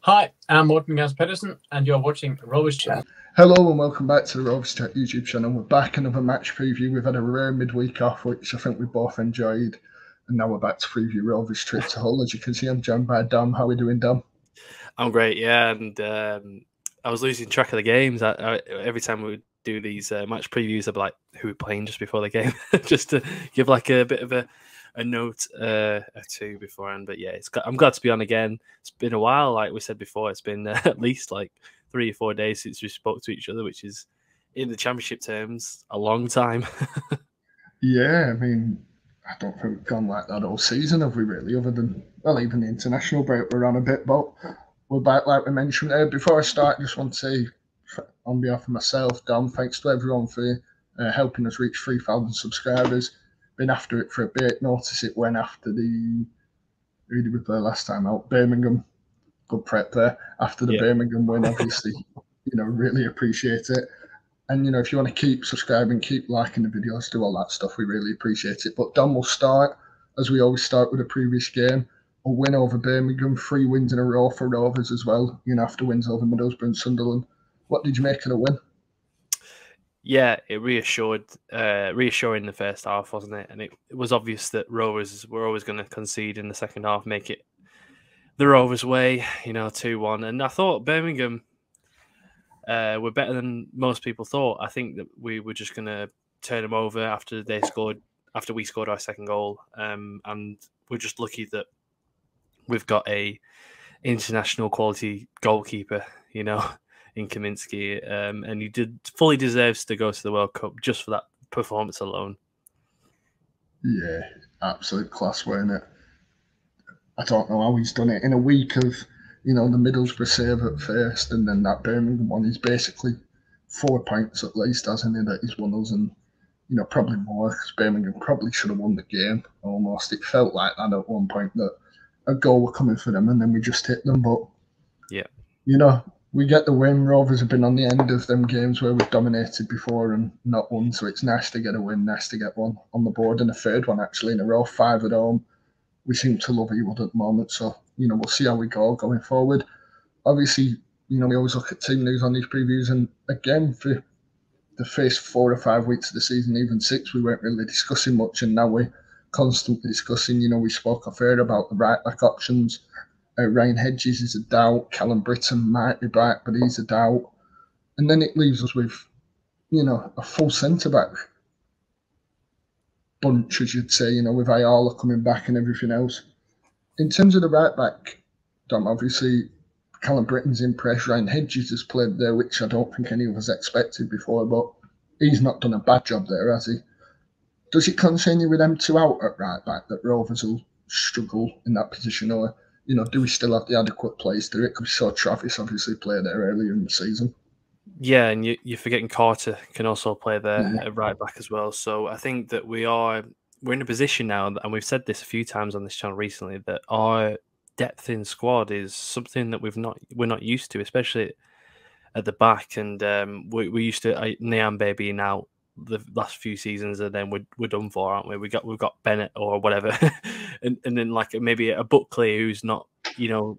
Hi, I'm Morten Gamst Pedersen, and you're watching Rovers Chat. Hello and welcome back to the Rovers Chat YouTube channel. We're back another match preview. We've had a rare midweek off, which I think we both enjoyed, and now we're back to preview Rovers trip to Hull. As you can see, I'm joined by Dom. How are we doing, Dom? I'm great, yeah, and um, I was losing track of the games. I, I, every time we do these uh, match previews, I'd like, "Who we're playing just before the game?" just to give like a bit of a a note uh, or two beforehand. But yeah, it's I'm glad to be on again. It's been a while, like we said before. It's been uh, at least like three or four days since we spoke to each other, which is in the championship terms a long time. yeah, I mean, I don't think we've gone like that all season, have we? Really, other than well, even the international break we're on a bit, but we're back like we mentioned. there before I start, just want to say on behalf of myself, Dom, thanks to everyone for uh, helping us reach 3,000 subscribers been after it for a bit. Notice it went after the who did we play last time out? Birmingham. Good prep there. After the yeah. Birmingham win, obviously, you know, really appreciate it. And you know, if you want to keep subscribing, keep liking the videos, do all that stuff, we really appreciate it. But Don will start, as we always start with a previous game. A win over Birmingham, three wins in a row for Rovers as well, you know, after wins over Middlesbrough and Sunderland. What did you make of the win? Yeah, it reassured, uh, reassuring the first half, wasn't it? And it, it was obvious that Rovers were always going to concede in the second half, make it the Rovers' way, you know, two one. And I thought Birmingham uh, were better than most people thought. I think that we were just going to turn them over after they scored, after we scored our second goal, um, and we're just lucky that we've got a international quality goalkeeper, you know in Kaminski, um, and he did fully deserves to go to the World Cup just for that performance alone. Yeah, absolute class, wasn't it? I don't know how he's done it in a week of, you know, the Middlesbrough save at first, and then that Birmingham one. He's basically four points at least, hasn't he? That he's won us, and you know, probably more because Birmingham probably should have won the game. Almost, it felt like that at one point that a goal were coming for them, and then we just hit them. But yeah, you know, we get the win. Rovers have been on the end of them games where we've dominated before and not won, so it's nice to get a win, nice to get one on the board, and a third one actually in a row, five at home. We seem to love Ewood at the moment, so you know we'll see how we go going forward. Obviously, you know we always look at team news on these previews, and again for the first four or five weeks of the season, even six, we weren't really discussing much, and now we're constantly discussing. You know, we spoke off air about the right back options uh, Ryan Hedges is a doubt. Callum Brittain might be back, but he's a doubt. And then it leaves us with, you know, a full centre back bunch, as you'd say, you know, with Ayala coming back and everything else. In terms of the right back, Dom, obviously Callum Brittain's in press. Ryan Hedges has played there, which I don't think any of us expected before, but he's not done a bad job there, has he? Does it you with them two out at right back that Rovers will struggle in that position, or you know, do we still have the adequate players to do it? Because we saw Travis obviously play there earlier in the season. Yeah, and you, you're forgetting Carter can also play there yeah. at right back as well. So I think that we are we're in a position now, and we've said this a few times on this channel recently that our depth in squad is something that we've not we're not used to, especially at the back. And um, we, we used to uh, Nyambe being out the last few seasons, and then we're, we're done for, aren't we? We got we've got Bennett or whatever, and and then like maybe a Buckley who's not you know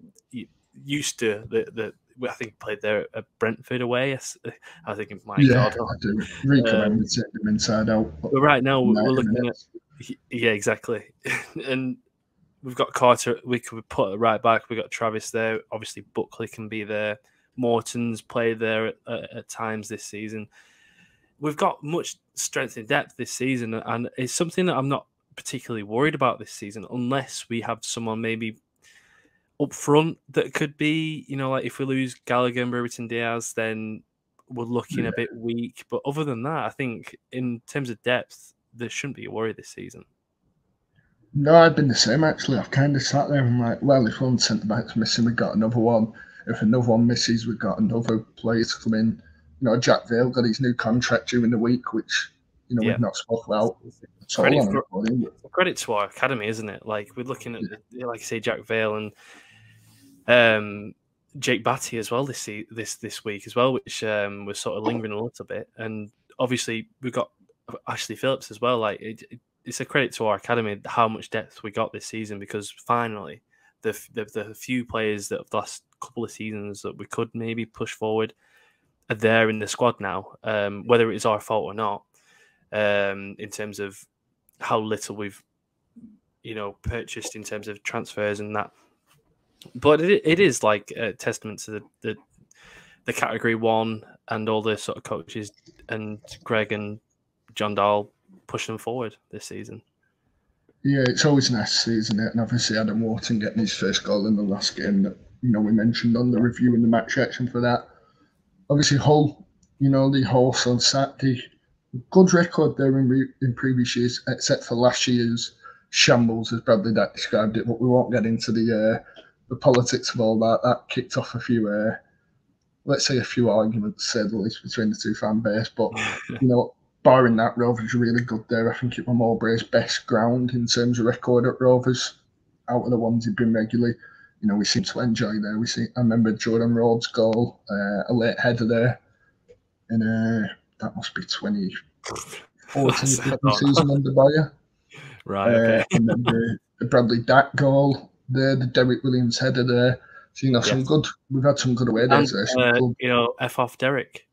used to the the. I think played there at Brentford away. I think my yeah, God, I do. Recommend um, them inside out. But right now we're looking minutes. at yeah, exactly, and we've got Carter. We could put it right back. We got Travis there. Obviously, Buckley can be there. Morton's played there at, at, at times this season we've got much strength in depth this season, and it's something that I'm not particularly worried about this season, unless we have someone maybe up front that could be, you know, like if we lose Gallagher and Diaz, then we're looking yeah. a bit weak. But other than that, I think in terms of depth, there shouldn't be a worry this season. No, I've been the same actually. I've kind of sat there and like, well, if one centre back's missing, we've got another one. If another one misses, we've got another player to come in you know, Jack Vale got his new contract during the week, which you know yeah. we've not spoke about. Credit, for, credit to our academy, isn't it? Like we're looking at, yeah. like I say, Jack Vale and um, Jake Batty as well this this this week as well, which um, was sort of lingering a little bit. And obviously we've got Ashley Phillips as well. Like it, it, it's a credit to our academy how much depth we got this season because finally the the, the few players that the last couple of seasons that we could maybe push forward are there in the squad now. Um, whether it is our fault or not, um, in terms of how little we've you know purchased in terms of transfers and that. But it, it is like a testament to the, the the category one and all the sort of coaches and Greg and John Dahl push them forward this season. Yeah, it's always nice isn't it? And obviously Adam Wharton getting his first goal in the last game that you know we mentioned on the review in the match section for that. Obviously Hull, you know, the horse on Saturday, good record there in re- in previous years, except for last year's shambles, as Bradley Dack described it. But we won't get into the uh, the politics of all that. That kicked off a few uh, let's say a few arguments, said at least between the two fan base. But you know, barring that, Rovers are really good there. I think it was Mowbray's best ground in terms of record at Rovers out of the ones he'd been regularly. You know, we seem to enjoy there. We see. I remember Jordan Rhodes' goal, uh, a late header there, and uh, that must be 2014 season under Bowyer. Right. Okay. Uh, and then the, the Bradley Dack goal there, the Derrick Williams header there. So, you know, some good. We've had some good away days there. Uh, you know, f off Derek.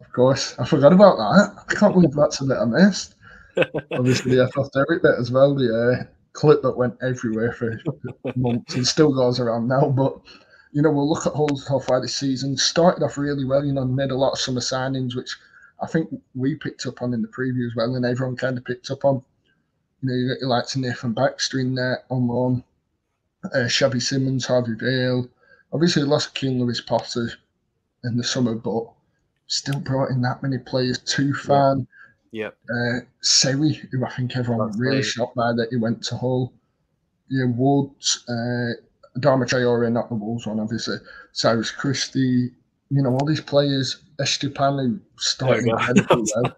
Of course, I forgot about that. I can't believe that's a bit I missed. Obviously, the f off Derek bit as well. The uh, clip that went everywhere for months and still goes around now. But you know, we'll look at Hull so far this season. Started off really well. You know, made a lot of summer signings, which I think we picked up on in the preview as well, and everyone kind of picked up on. You know, you got your likes of Nathan Baxter in there on loan uh, Xavi Simons, Harvey Vale. Obviously, lost Keane Lewis Potter in the summer, but still brought in that many players. Tufan, yep. uh, Seri, who I think everyone That's really great. shocked by that he went to Hull. Yeah, Woods, uh, Adama Traore, not the Wolves one, obviously. Cyrus Christie, you know, all these players. Estepan, starting started There we incredibly well.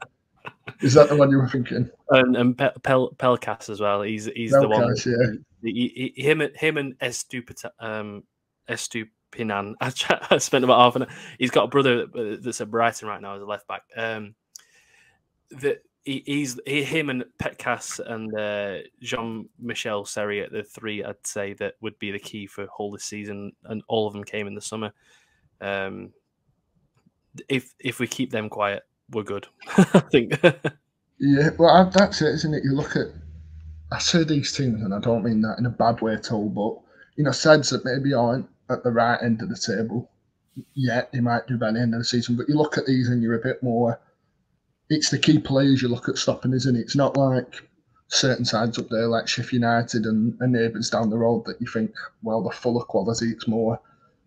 Is that the one you were thinking? And, and Pe- Pel- Pelkas as well. He's he's the one. Pelkas, yeah. He, he, him and him and Estupita, um Estupinan. I, I spent about half an hour. He's got a brother that's at Brighton right now as a left back. Um, that he, he's he, him and Pelkas and uh, Jean Michel Seri at the three. I'd say that would be the key for Hull this season, and all of them came in the summer. Um, if if we keep them quiet, we're good. I think. Yeah, well, that's it, isn't it? You look at, I say these teams, and I don't mean that in a bad way at all, but, you know, sides that maybe aren't at the right end of the table yet, they might do by the end of the season, but you look at these and you're a bit more, it's the key players you look at stopping, isn't it? It's not like certain sides up there like Sheffield United and, and neighbours down the road that you think, well, they're full of quality. It's more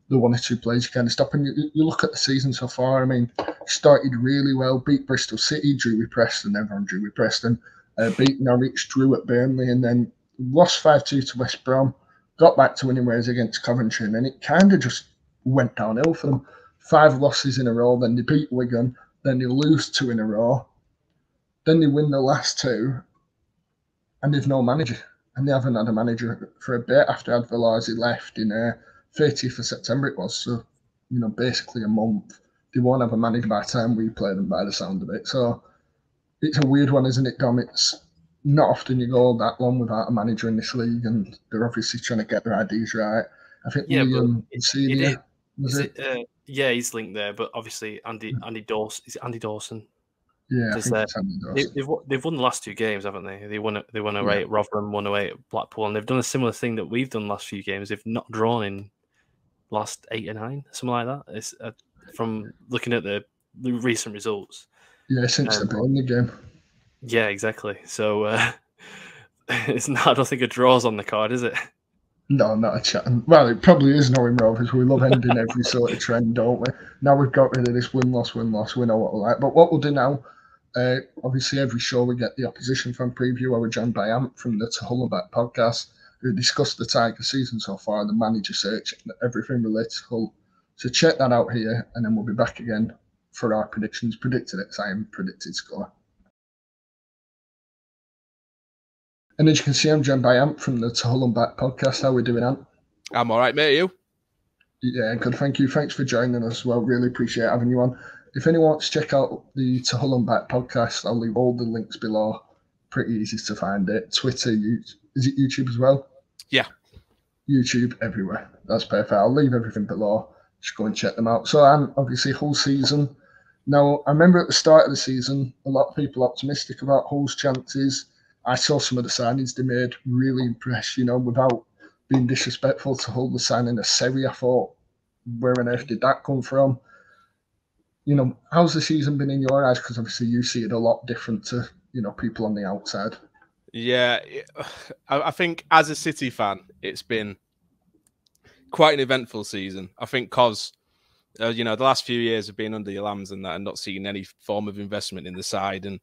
the one or two players you kind of stop. And you, you look at the season so far, I mean, started really well, beat Bristol City, drew with Preston, everyone drew with Preston, uh, beat Norwich, drew at Burnley, and then lost 5 2 to West Brom, got back to winning ways against Coventry, and then it kind of just went downhill for them. Five losses in a row, then they beat Wigan, then they lose two in a row, then they win the last two, and they've no manager. And they haven't had a manager for a bit after Arveladze left in uh, 30th of September, it was. So, you know, basically a month they won't have a manager by the time we play them by the sound of it. So it's a weird one, isn't it, Dom? It's not often you go that long without a manager in this league, and they're obviously trying to get their ideas right. I think Yeah, Liam it- it Senior is- was Is it? it, uh, yeah, he's linked there, but obviously Andy Andy Dawson is it Andy Dawson. Yeah, I is think there- it's Andy They, Dawson. they've won- they've won the last two games, haven't they? They won they won away Yeah. at Rotherham, won away at Blackpool, and they've done a similar thing that we've done the last few games. They've not drawn in last eight or nine, something like that. It's uh, from looking at the, the recent results. Yeah, since the um, Burnley game. Yeah, exactly. So uh, it's not. I don't think a draw's on the card, is it? No, not a chat. Well, it probably is knowing Rovers. We love ending every sort of trend, don't we? Now we've got rid of this win loss, win loss. We know what we're like. But what we'll do now, uh, obviously, every show we get the opposition fan preview. I was joined by Ant from the To podcast, who discussed the Tiger season so far, the manager search, and everything related to Hull. So check that out here, and then we'll be back again for our predictions. Predicted exciting, predicted score. And as you can see, I'm joined by Ant from the To Hull and Back podcast. How are we doing, Ant? I'm all right, mate. You? Yeah, good. Thank you. Thanks for joining us. Well, really appreciate having you on. If anyone wants to check out the To Hull and Back podcast, I'll leave all the links below pretty easy to find it. Twitter, YouTube, is it YouTube as well? Yeah. YouTube everywhere. That's perfect. I'll leave everything below. Just go and check them out. So I'm obviously whole season. Now I remember at the start of the season, a lot of people optimistic about Hull's chances. I saw some of the signings they made, really impressed, you know, without being disrespectful to hold the signing a Seri. I thought, where on earth did that come from? You know, how's the season been in your eyes? Because obviously you see it a lot different to, you know, people on the outside. Yeah, I think as a City fan, it's been quite an eventful season. I think because uh, you know the last few years have been under your lambs and that, and not seeing any form of investment in the side, and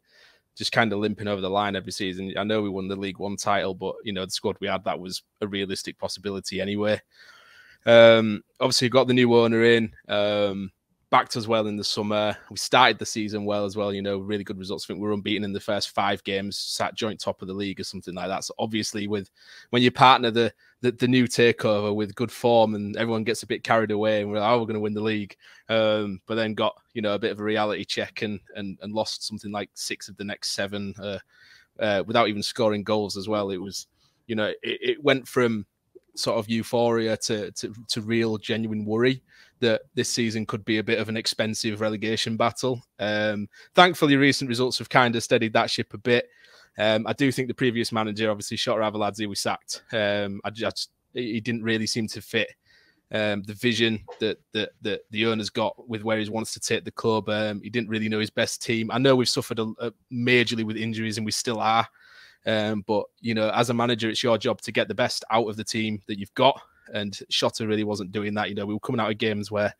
just kind of limping over the line every season. I know we won the League One title, but you know the squad we had that was a realistic possibility anyway. Um, obviously, got the new owner in. Um, backed us well in the summer. We started the season well as well. You know, really good results. I think we were unbeaten in the first five games, sat joint top of the league or something like that. So obviously, with when you partner the the, the new takeover with good form and everyone gets a bit carried away and we're like, oh, we're going to win the league, um, but then got you know a bit of a reality check and and and lost something like six of the next seven uh, uh, without even scoring goals as well. It was, you know, it, it went from sort of euphoria to, to to real genuine worry that this season could be a bit of an expensive relegation battle. Um, thankfully, recent results have kind of steadied that ship a bit. Um, I do think the previous manager, obviously Shota Arveladze, was sacked. Um, I just he didn't really seem to fit um, the vision that, that that the owner's got with where he wants to take the club. Um, he didn't really know his best team. I know we've suffered a, a majorly with injuries, and we still are. Um, but you know, as a manager, it's your job to get the best out of the team that you've got. And Shota really wasn't doing that. You know, we were coming out of games where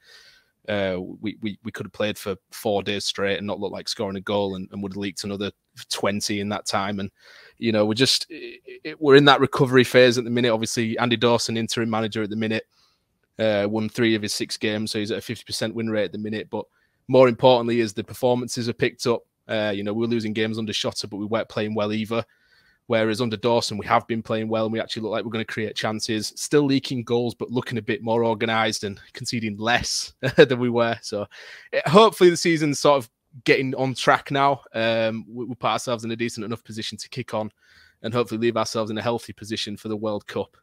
uh, we, we we could have played for four days straight and not look like scoring a goal, and, and would have leaked another twenty in that time. And you know, we're just it, it, we're in that recovery phase at the minute. Obviously, Andy Dawson, interim manager at the minute, uh, won three of his six games, so he's at a fifty percent win rate at the minute. But more importantly, is the performances have picked up. Uh, you know, we we're losing games under Shota, but we weren't playing well either. Whereas under Dawson, we have been playing well and we actually look like we're going to create chances, still leaking goals, but looking a bit more organised and conceding less than we were. So it, eh, hopefully the season's sort of getting on track now. Um, we, we put ourselves in a decent enough position to kick on and hopefully leave ourselves in a healthy position for the World Cup.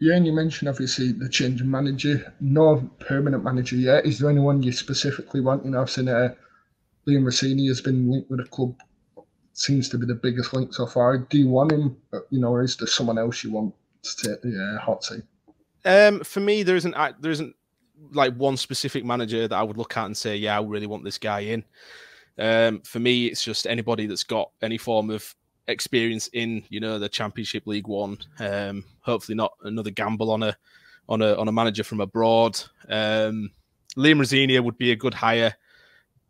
Yeah, and you mentioned obviously the change of manager. No permanent manager yet. Is there anyone you specifically want? You know, I've seen uh, Liam Rosenior has been linked with a club seems to be the biggest link so far. Do you want him, uh, you know, or is there someone else you want to take the uh, hot seat? Um, for me, there isn't there isn't like one specific manager that I would look at and say, yeah, I really want this guy in. Um, for me, it's just anybody that's got any form of experience in, you know, the Championship League One. Um, hopefully, not another gamble on a on a on a manager from abroad. Um, Liam Rosenior would be a good hire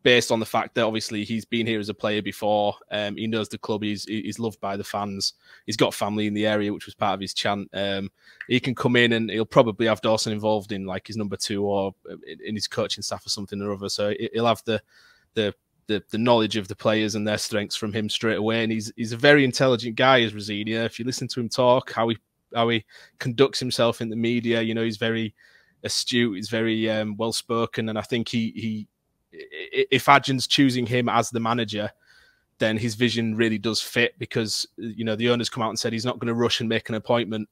based on the fact that obviously he's been here as a player before. Um, he knows the club. He's he's loved by the fans. He's got family in the area, which was part of his chant. Um, he can come in and he'll probably have Dawson involved in like his number two or in his coaching staff or something or other. So he'll have the the the, the knowledge of the players and their strengths from him straight away. And he's he's a very intelligent guy, as Rosenior. If you listen to him talk, how he how he conducts himself in the media, you know, he's very astute. He's very um, well spoken, and I think he he if Acun's choosing him as the manager, then his vision really does fit because you know the owners come out and said he's not going to rush and make an appointment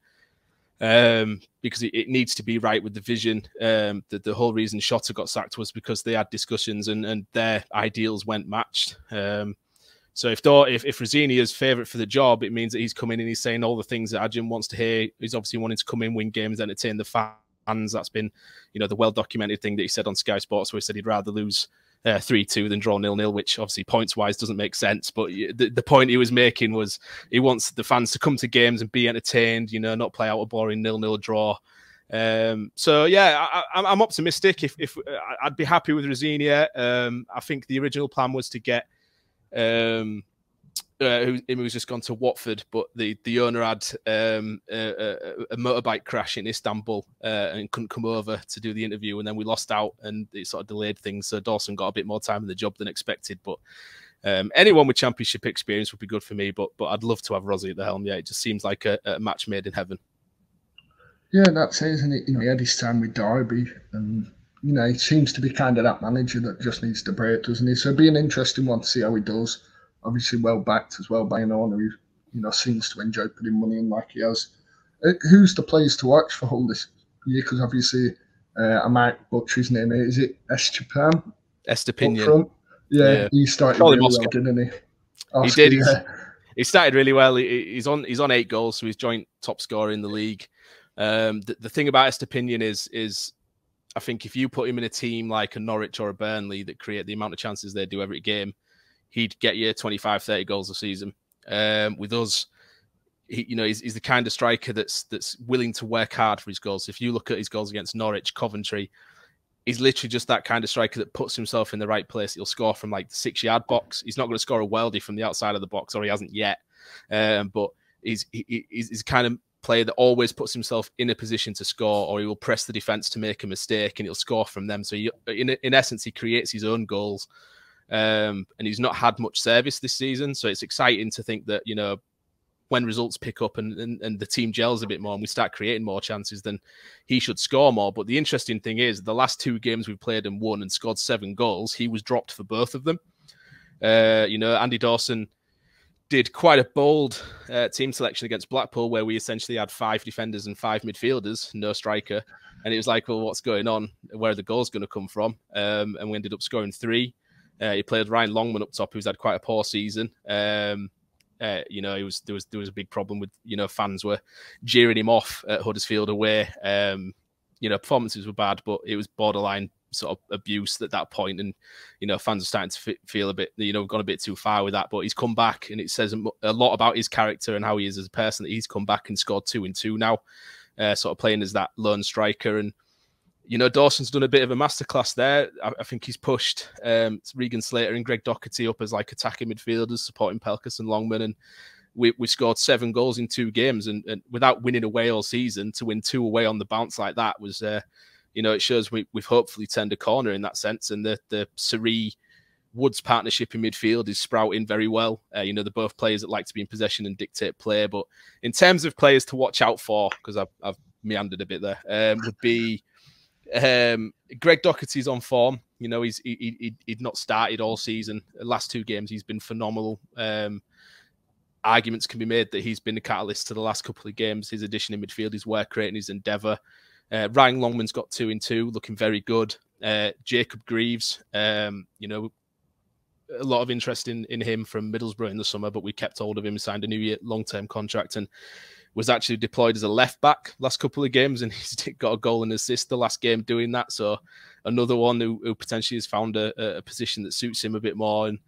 um, because it, it, needs to be right with the vision. Um, the, the whole reason Shota got sacked was because they had discussions and, and their ideals went matched. Um, so if if, if Rosenior is favourite for the job, it means that he's coming in, he's saying all the things that Acun wants to hear. He's obviously wanting to come in, win games, entertain the fans. And that's been, you know, the well documented thing that he said on Sky Sports, where he said he'd rather lose uh, three uh, two than draw nil nil, which obviously points wise doesn't make sense. But the, the point he was making was he wants the fans to come to games and be entertained, you know, not play out a boring nil nil draw. Um, so yeah, I, am optimistic. If, if I'd be happy with Rosenior, um, I think the original plan was to get um, uh, who, who was just gone to Watford, but the, the owner had um, a, a, motorbike crash in Istanbul uh, and couldn't come over to do the interview, and then we lost out, and it sort of delayed things. So Dawson got a bit more time in the job than expected, but. Um, anyone with championship experience would be good for me, but but I'd love to have Rossi at the helm. Yeah, it just seems like a, a match made in heaven. Yeah, that's it, isn't it? You know, he had his time with Derby, and you know, he seems to be kind of that manager that just needs to break, doesn't he? So it'd be an interesting one to see how he does obviously well backed as well by an owner who you know seems to enjoy putting money in like he has. Uh, who's the players to watch for Hull this year? Because obviously, uh, I might butcher his name. Is it Estepan? Estupiñán. Yeah, yeah, he started really well, didn't he? Oscar, he did. Yeah. He started really well. He's on. He's on eight goals, so he's joint top scorer in the league. Um, the, the thing about Estupiñán is is I think if you put him in a team like a Norwich or a Burnley that create the amount of chances they do every game, he'd get you 25, 30 goals a season. Um, with us, he, you know, he's, he's, the kind of striker that's that's willing to work hard for his goals. If you look at his goals against Norwich, Coventry, he's literally just that kind of striker that puts himself in the right place. He'll score from like the six yard box. He's not going to score a weldy from the outside of the box, or he hasn't yet. Um, but he's he, he's kind of player that always puts himself in a position to score, or he will press the defense to make a mistake and he'll score from them. So, he, in in essence, he creates his own goals. Um, and he's not had much service this season, so it's exciting to think that you know when results pick up and, and, and the team gels a bit more and we start creating more chances, then he should score more. But the interesting thing is, the last two games we've played and won and scored seven goals, he was dropped for both of them. Uh, you know, Andy Dawson did quite a bold uh, team selection against Blackpool, where we essentially had five defenders and five midfielders, no striker. And it was like, well, what's going on? Where are the goals going to come from? Um, and we ended up scoring three. Uh, he played Ryan Longman up top, who's had quite a poor season. Um, uh, you know, was there was there was a big problem with you know fans were jeering him off at Huddersfield away. Um, you know, performances were bad, but it was borderline sort of abuse at that point, and you know fans are starting to feel a bit, you know, gone a bit too far with that. But he's come back, and it says a lot about his character and how he is as a person that he's come back and scored two and two now, uh, sort of playing as that lone striker. And you know Dawson's done a bit of a masterclass there. I, I think he's pushed um, Regan Slater and Greg Docherty up as like attacking midfielders, supporting Pelkas and Longman, and we, we scored seven goals in two games, and, and, without winning away all season, to win two away on the bounce like that was. Uh, you know, it shows we, have hopefully turned a corner in that sense. And the the Seri Woods partnership in midfield is sprouting very well. Uh, you know, they're both players that like to be in possession and dictate play. But in terms of players to watch out for, because I've, I've, meandered a bit there, um, would be um, Greg Docherty's on form. You know, he's he, he, he'd not started all season. The last two games, he's been phenomenal. Um, arguments can be made that he's been the catalyst to the last couple of games. His addition in midfield, his work rate, and his endeavour. Uh, Ryan Longman's got two in two, looking very good. Uh, Jacob Greaves, um, you know, a lot of interest in, in him from Middlesbrough in the summer, but we kept hold of him, signed a new year long term contract, and was actually deployed as a left back last couple of games, and he's got a goal and assist the last game doing that. So another one who, who potentially has found a, a, position that suits him a bit more. And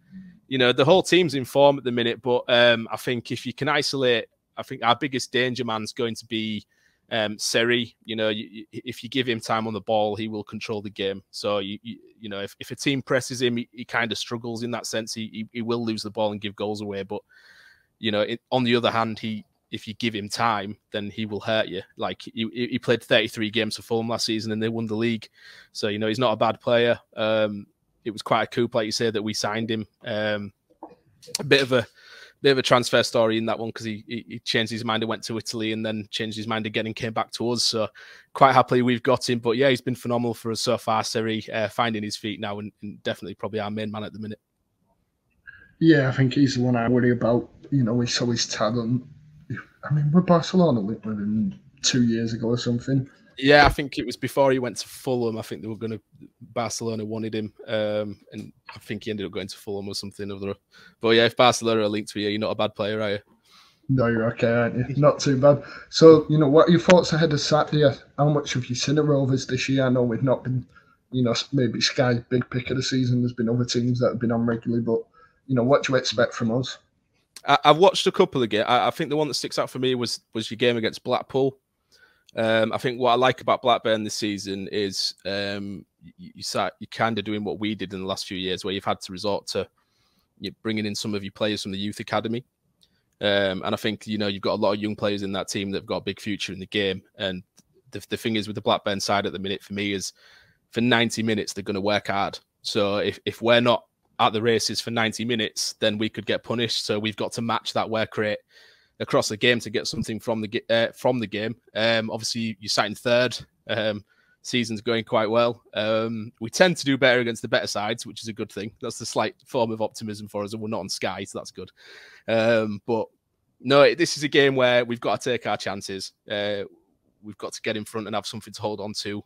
you know the whole team's in form at the minute, but um, I think if you can isolate, I think our biggest danger man's going to be um, Seri, you know, you, if you give him time on the ball, he will control the game. So you, you, you know, if, if a team presses him, he, he kind of struggles in that sense. He, he, he will lose the ball and give goals away. But you know, it, on the other hand, he if you give him time, then he will hurt you. Like he, he played 33 games for Fulham last season and they won the league. So you know, he's not a bad player. Um, it was quite a coup, like you said, that we signed him. Um, a bit of a bit of a transfer story in that one because he, he, he changed his mind and went to Italy and then changed his mind again and came back to us. So quite happily we've got him. But yeah, he's been phenomenal for us so far, Seri, uh, finding his feet now and, and, definitely probably our main man at the minute. Yeah, I think he's the one I worry about. You know, we saw his talent. I mean, we're Barcelona linked with him two years ago or something. Yeah, I think it was before he went to Fulham. I think they were going to Barcelona wanted him, um, and I think he ended up going to Fulham or something other. But yeah, if Barcelona are linked to you, you're not a bad player, are you? No, you're okay, aren't you? Not too bad. So, you know, what are your thoughts ahead of Saturday? How much have you seen of Rovers this year? I know we've not been, you know, maybe Sky's big pick of the season. There's been other teams that have been on regularly, but you know, what do you expect from us? I, have watched a couple of games. I, I think the one that sticks out for me was was your game against Blackpool. Um, I think what I like about Blackburn this season is um, you, you you're kind of doing what we did in the last few years, where you've had to resort to bringing in some of your players from the youth academy. Um, and I think you know you've got a lot of young players in that team that've got a big future in the game. And the, the thing is with the Blackburn side at the minute for me is for 90 minutes they're going to work hard. So if if we're not at the races for 90 minutes, then we could get punished. So we've got to match that work rate across the game to get something from the uh, from the game. Um, obviously, you sat in third, um, season's going quite well. Um, we tend to do better against the better sides, which is a good thing. That's the slight form of optimism for us, and we're not on Sky, so that's good. Um, but no, this is a game where we've got to take our chances. Uh, we've got to get in front and have something to hold on to,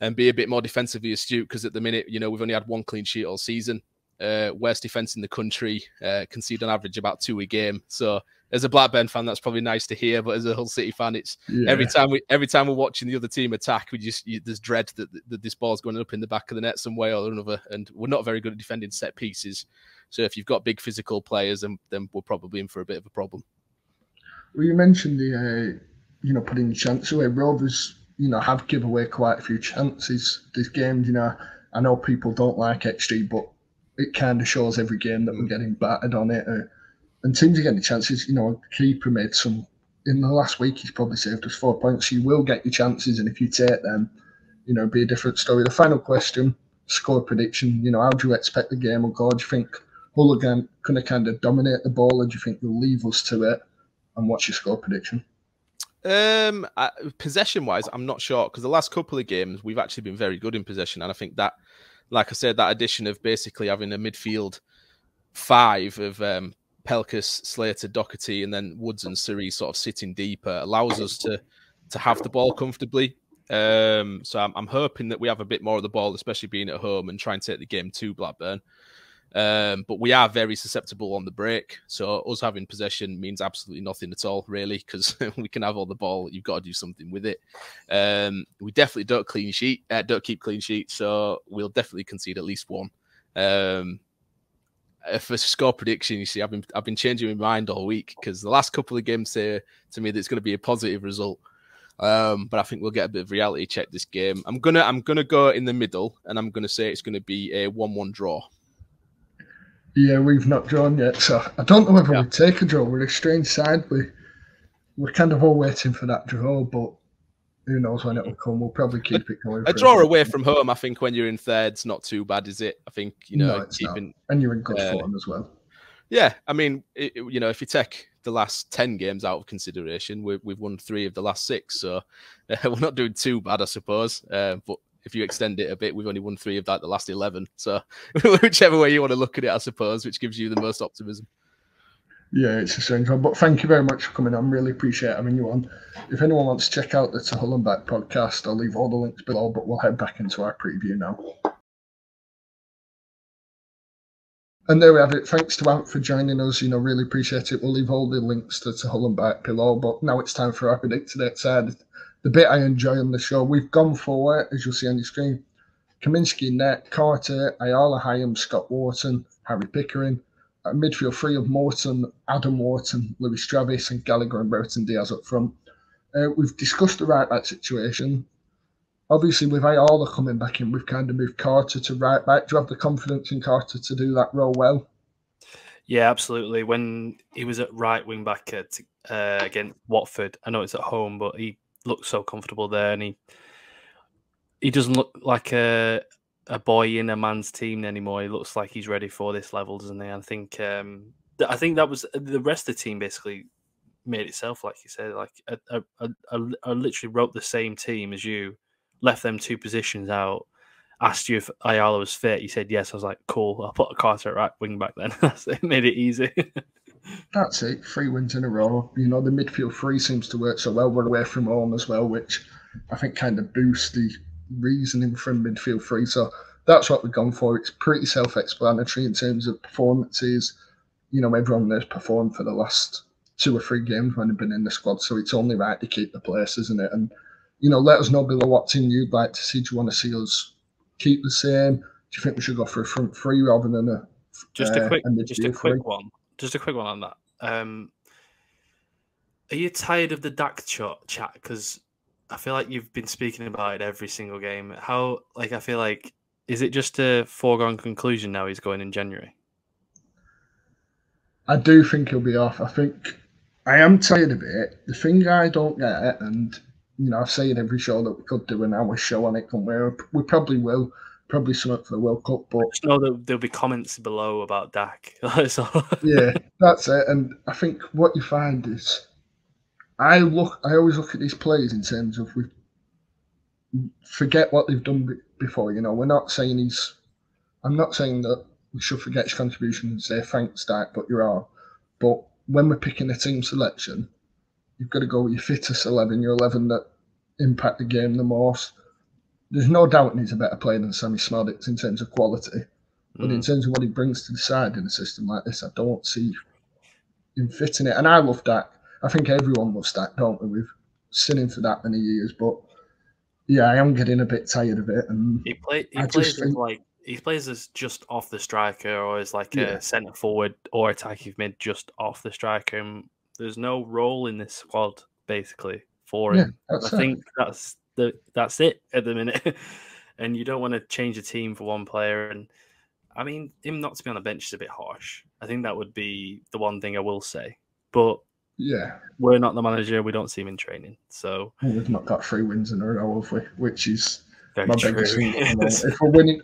and be a bit more defensively astute. Because at the minute, you know, we've only had one clean sheet all season. Uh, worst defense in the country, uh, concede on average about two a game. So as a Blackburn fan, that's probably nice to hear. But as a Hull City fan, it's yeah. every time we every time we're watching the other team attack, we just you, there's dread that, that this ball's going up in the back of the net some way or another. And we're not very good at defending set pieces. So if you've got big physical players, then, then we're probably in for a bit of a problem. Well, you mentioned the uh, you know putting chance away. Rovers, you know, have given away quite a few chances this game. You know, I know people don't like XG, but it kind of shows every game that we're mm. getting battered on it. Uh, and teams are getting chances. You know, keeper made some in the last week. He's probably saved us four points. You will get your chances, and if you take them, you know, be a different story. The final question: score prediction. You know, how do you expect the game will go? Do you think Hull are going to kind of dominate the ball, or do you think they'll leave us to it? And what's your score prediction? Um, possession wise, I'm not sure because the last couple of games we've actually been very good in possession, and I think that, like I said, that addition of basically having a midfield five of um, Pelkas, Slater, Docherty, and then Woods and Seri sort of sitting deeper allows us to to have the ball comfortably. Um, so I'm, I'm, hoping that we have a bit more of the ball, especially being at home and trying to take the game to Blackburn. Um, but we are very susceptible on the break. So us having possession means absolutely nothing at all, really, because we can have all the ball. You've got to do something with it. Um, we definitely don't clean sheet, uh, don't keep clean sheet. So we'll definitely concede at least one. Um, for score prediction, you see, I've been I've been changing my mind all week because the last couple of games say to me that it's going to be a positive result. Um, but I think we'll get a bit of reality check this game. I'm gonna I'm gonna go in the middle, and I'm gonna say it's going to be a one-one draw. Yeah, we've not drawn yet, so I don't know whether yeah. we take a draw. We're a strange side. We we're kind of all waiting for that draw, but who knows when it will come? We'll probably keep it going. A draw away from home, I think, when you're in third's not too bad, is it? I think you know, no, keeping and you're in good uh, form as well. Yeah, I mean, it, you know, if you take the last ten games out of consideration, we, have won three of the last six, so uh, we're not doing too bad, I suppose. Uh, but if you extend it a bit, we've only won three of that the last eleven. So whichever way you want to look at it, I suppose, which gives you the most optimism. Yeah, it's a strange one. But thank you very much for coming on. Really appreciate having you on. If anyone wants to check out the To Hull and Back podcast, I'll leave all the links below, but we'll head back into our preview now. And there we have it. Thanks to Ant for joining us. You know, really appreciate it. We'll leave all the links to, to Hull and Back below. But now it's time for our predicted outside. The bit I enjoy on the show. We've gone for it, as you'll see on your screen. Kaminski, Net, Carter, Ayala Hyam, Scott Wharton, Harry Pickering, a midfield three of Morton, Adam Wharton, Lewis Travis, and Gallagher and Brereton Diaz up front. Uh, we've discussed the right back situation. Obviously, with Ayala coming back in, we've kind of moved Carter to right back. Do you have the confidence in Carter to do that role well? Yeah, absolutely. When he was at right wing back at uh, against Watford, I know it's at home, but he looked so comfortable there, and he he doesn't look like a a boy in a man's team anymore. He looks like he's ready for this level, doesn't he? I think um, I think that was the rest of the team basically made itself, like you said. Like I, I, I, I literally wrote the same team as you, left them two positions out, asked you if Ayala was fit. You said yes. I was like, cool. I'll put a Carter at right wing back then. it made it easy. That's it. Three wins in a row. You know, the midfield three seems to work so well. We're away from home as well, which I think kind of boosts the reasoning from midfield three. So that's what we've gone for. It's pretty self explanatory in terms of performances. You know, everyone has performed for the last two or three games when they've been in the squad. So it's only right to keep the place, isn't it? And, you know, let us know below what team you'd like to see. Do you want to see us keep the same? Do you think we should go for a front three rather than a just a uh, quick, a just a quick three? one, just a quick one on that. Um, are you tired of the Dack chat? Because I feel like you've been speaking about it every single game. How like I feel like is it just a foregone conclusion now he's going in January? I do think he'll be off. I think I am tired of it. The thing I don't get, and you know, I've said every show that we could do an hour show on it, where we probably will, probably something for the World Cup. But I know that there'll be comments below about Dack. so. yeah, that's it. And I think what you find is I look, I always look at these players in terms of we, forget what they've done before. You know, we're not saying he's. I'm not saying that we should forget his contribution and say thanks, Dyche, but you are. But when we're picking a team selection, you've got to go with your fittest eleven, your eleven that impact the game the most. There's no doubt he's a better player than Sammy Szmodics in terms of quality, but mm. in terms of what he brings to the side in a system like this, I don't see him fitting it. And I love that. I think everyone loves that, don't we? We've seen him for that many years, but yeah, I am getting a bit tired of it. And he, play, he plays think... like he plays as just off the striker, or as like yeah. a centre forward or attacking mid, just off the striker. And there's no role in this squad basically for him. Yeah, I think that's the that's it at the minute. and you don't want to change the team for one player. And I mean, him not to be on the bench is a bit harsh. I think that would be the one thing I will say. But yeah, we're not the manager. We don't see him in training, so well, we've not got three wins in a row, have we? Which is Very my true. biggest. if we're winning,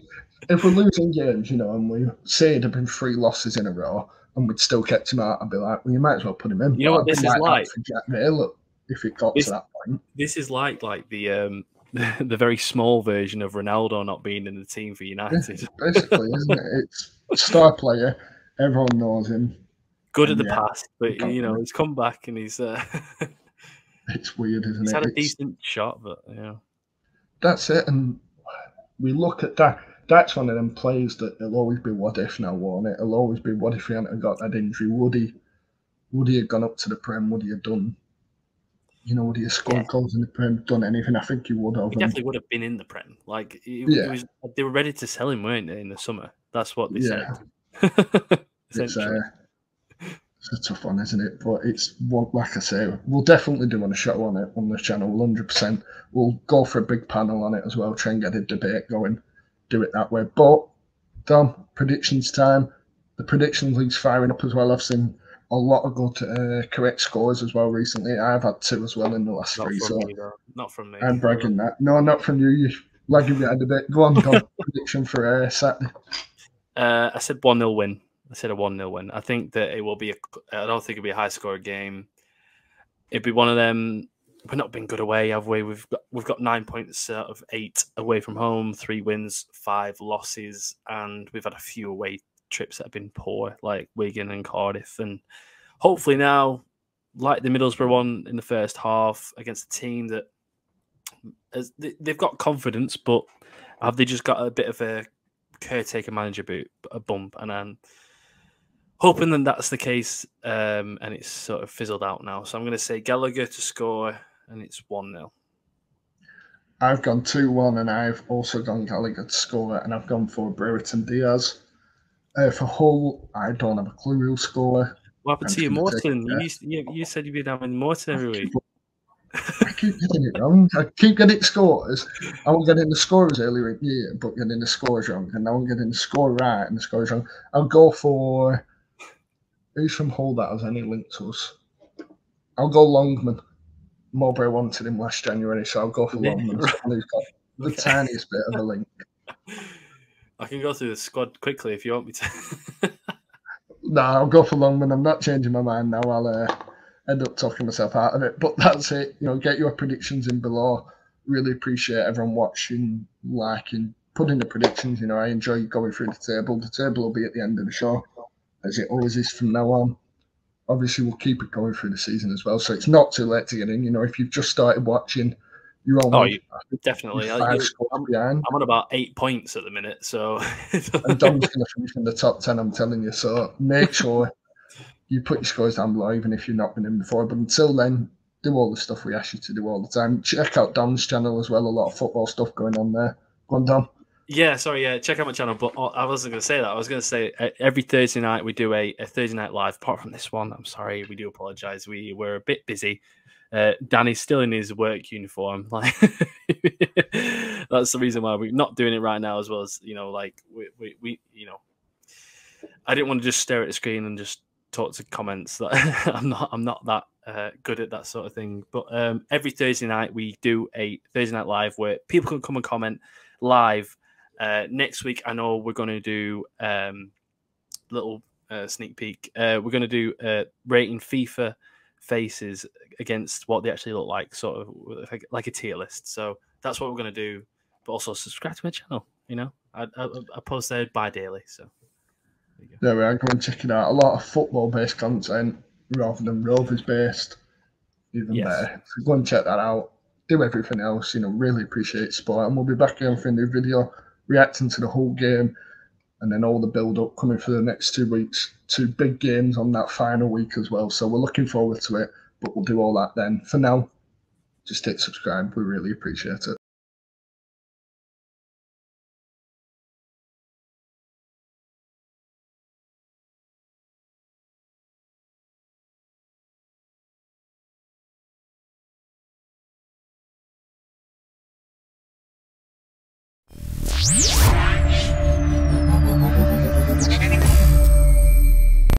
if we're losing games, you know, and we say it'd have been three losses in a row, and we'd still kept him out, I'd be like, well, you might as well put him in. You know what this is like? Jack Vale, if it got this, to that point. This is like like the um the very small version of Ronaldo not being in the team for United. Yeah, basically, isn't it? It's star player. Everyone knows him good at the yeah, past, but you know he's come back and he's. Uh, it's weird, isn't he's it? Had a it's, decent shot, but yeah. That's it, and we look at that. That's one of them players that it'll always be what if now, won't it? It'll always be what if he hadn't got that injury. Would he? Would he have gone up to the Prem? Would he have done? You know, would he have scored yeah. goals in the Prem? Done anything? I think he would have. He definitely would have been in the Prem. Like, he, yeah. was, they were ready to sell him, weren't they, in the summer? That's what they yeah. said. it's, uh, it's a tough one, isn't it? But it's like I say, we'll definitely do a show on it on the channel, 100%. We'll go for a big panel on it as well, try and get a debate going, do it that way. But, Dom, predictions time. The prediction league's firing up as well. I've seen a lot of good uh, correct scores as well recently. I've had two as well in the last not three. So me, not from me. I'm bragging that. No, not from you. You're lagging behind a bit. Go on, Dom. prediction for uh, Saturday. Uh, I said 1 0 win. I said a 1 0 win. I think that it will be a, I don't think it'll be a high score game. It'd be one of them. We've not been good away, have we? We've got we've got nine points out of eight away from home, three wins, five losses, and we've had a few away trips that have been poor, like Wigan and Cardiff. And hopefully now, like the Middlesbrough one in the first half against a team that has, they've got confidence, but have they just got a bit of a caretaker manager boot, a bump, and then hoping that that's the case, um, and it's sort of fizzled out now. So I'm going to say Gallagher to score, and it's one 0 I've gone two one, and I've also gone Gallagher to score, and I've gone for Brereton Diaz. Uh, for Hull, I don't have a clue who'll score. What happened to you, Morton? You, you, you, said you'd be having Morton every week. I keep getting it wrong. I keep getting scores. I was getting the scores earlier in the year, but getting the scores wrong. And now I'm getting the score right and the scores wrong. I'll go for Who's from Hull that has any link to us? I'll go Longman. Mowbray wanted him last January, so I'll go for Longman. He's got the tiniest bit of a link. I can go through the squad quickly if you want me to. no, I'll go for Longman. I'm not changing my mind now. I'll uh, end up talking myself out of it. But that's it. You know, get your predictions in below. Really appreciate everyone watching, liking, putting the predictions. You know, I enjoy going through the table. The table will be at the end of the show as it always is from now on. Obviously, we'll keep it going through the season as well. So it's not too late to get in. You know, if you've just started watching, you're on. Oh, you, definitely. I'm, I'm, on about eight points at the minute. So, and Dom's going to finish in the top 10, I'm telling you. So make sure you put your scores down below, even if you've not been in before. But until then, do all the stuff we ask you to do all the time. Check out Dom's channel as well. A lot of football stuff going on there. Go on, Dom. Yeah, sorry. Yeah, check out my channel. But I wasn't going to say that. I was going to say every Thursday night we do a, a, Thursday night live. Apart from this one, I'm sorry. We do apologise. We were a bit busy. Uh, Danny's still in his work uniform. Like that's the reason why we're not doing it right now. As well as you know, like we, we, we you know, I didn't want to just stare at the screen and just talk to comments. That I'm not. I'm not that uh, good at that sort of thing. But um, every Thursday night we do a Thursday night live where people can come and comment live uh, next week, I know we're going to do um, little uh, sneak peek. Uh, we're going to do uh, rating FIFA faces against what they actually look like, sort of like, like a tier list. So that's what we're gonna do. But also subscribe to my channel. You know, I I, I post there bi daily. So There we are. going checking out. A lot of football-based content rather than Rovers-based. Even Yes. better. So go and check that out. Do everything else. You know, really appreciate sport, and we'll be back again for a new video reacting to the whole game, and then all the build-up coming for the next two weeks. Two big games on that final week as well. So we're looking forward to it. But we'll do all that then. For now, just hit subscribe. We really appreciate it.